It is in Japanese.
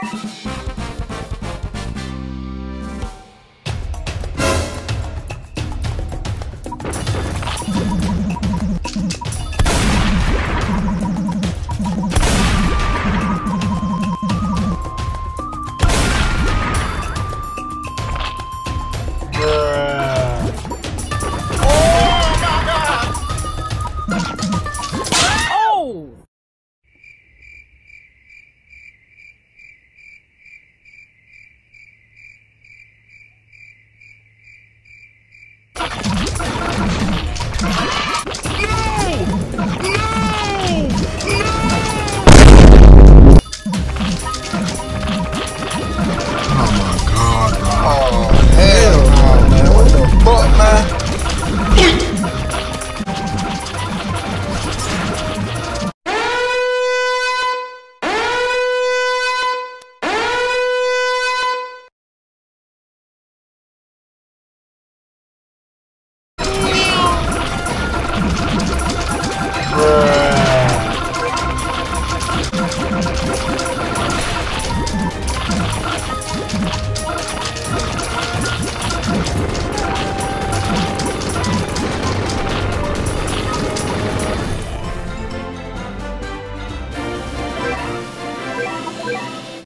you